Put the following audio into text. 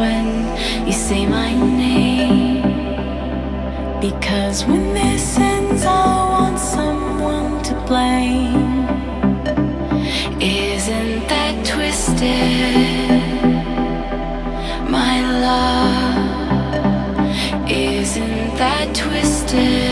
when you say my name. Because when this ends, I want someone to blame. Isn't that twisted? My love, isn't that twisted?